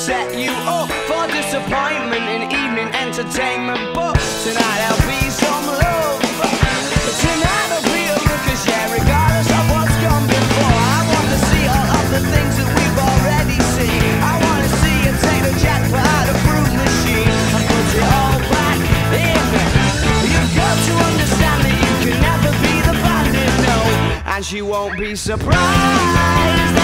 set you up for disappointment in evening entertainment. But tonight I'll be some love. Tonight I'll be a ruckus, yeah, regardless of what's gone before. I want to see all of the things that we've already seen. I want to see you take the jackpot out of Broom Machine and put it all back in. You've got to understand that you can never be the bandit, no. And she won't be surprised.